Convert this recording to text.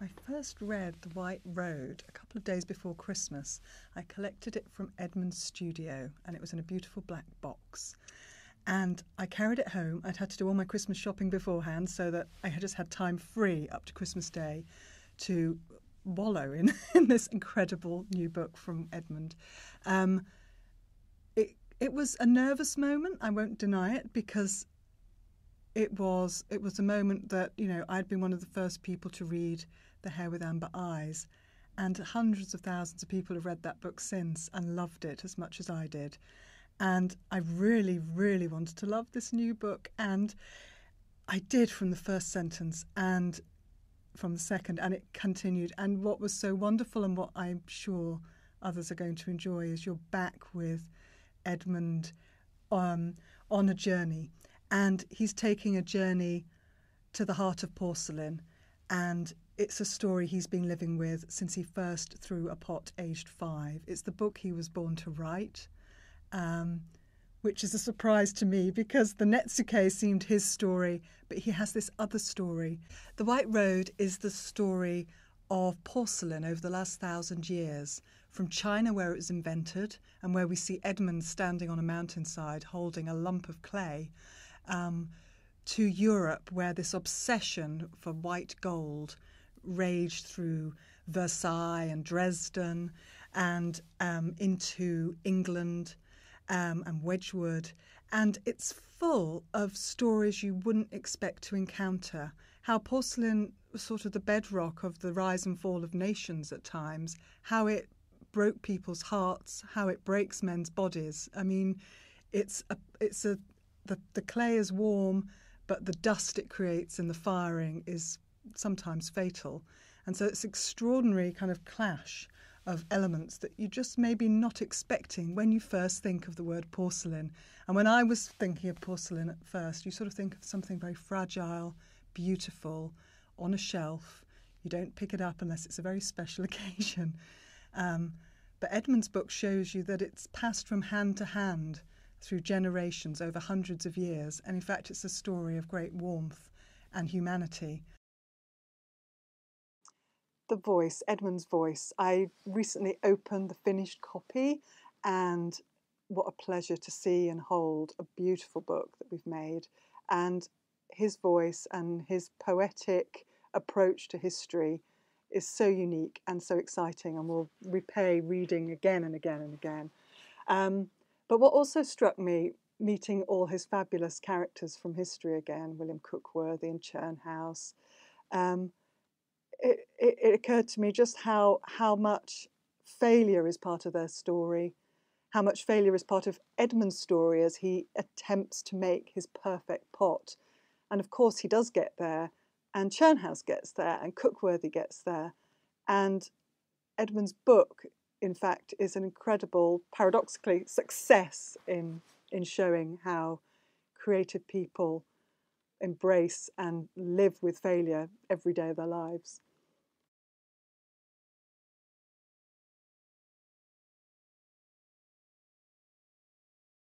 I first read The White Road a couple of days before Christmas. I collected it from Edmund's studio and it was in a beautiful black box. And I carried it home. I'd had to do all my Christmas shopping beforehand so that I had just had time free up to Christmas Day to wallow in, in this incredible new book from Edmund. Um, it, it was a nervous moment, I won't deny it, because it was it was a moment that you know I'd been one of the first people to read The Hare with Amber Eyes, and hundreds of thousands of people have read that book since and loved it as much as I did, and I really really wanted to love this new book, and I did from the first sentence and from the second, and it continued. And what was so wonderful, and what I'm sure others are going to enjoy, is you're back with Edmund um, on a journey and he's taking a journey to the heart of porcelain. And it's a story he's been living with since he first threw a pot aged five. It's the book he was born to write, um, which is a surprise to me because the Netsuke seemed his story, but he has this other story. The White Road is the story of porcelain over the last thousand years, from China, where it was invented, and where we see Edmund standing on a mountainside holding a lump of clay um, to Europe, where this obsession for white gold raged through Versailles and Dresden and um, into England um, and Wedgwood. And it's full of stories you wouldn't expect to encounter. How porcelain was sort of the bedrock of the rise and fall of nations at times, how it broke people's hearts, how it breaks men's bodies. I mean, it's a, it's a the, the clay is warm, but the dust it creates in the firing is sometimes fatal. And so it's extraordinary kind of clash of elements that you just maybe not expecting when you first think of the word porcelain. And when I was thinking of porcelain at first, you sort of think of something very fragile, beautiful, on a shelf. You don't pick it up unless it's a very special occasion. Um, but Edmund's book shows you that it's passed from hand to hand through generations over hundreds of years, and in fact, it's a story of great warmth and humanity. The voice, Edmund's voice. I recently opened the finished copy, and what a pleasure to see and hold a beautiful book that we've made. And his voice and his poetic approach to history is so unique and so exciting, and will repay reading again and again and again. Um, but what also struck me, meeting all his fabulous characters from history again, William Cookworthy and Tschirnhaus, um, it, it, it occurred to me just how how much failure is part of their story, how much failure is part of Edmund's story as he attempts to make his perfect pot. And of course, he does get there, and Tschirnhaus gets there, and Cookworthy gets there. And Edmund's book in fact, is an incredible, paradoxically, success in, in showing how creative people embrace and live with failure every day of their lives.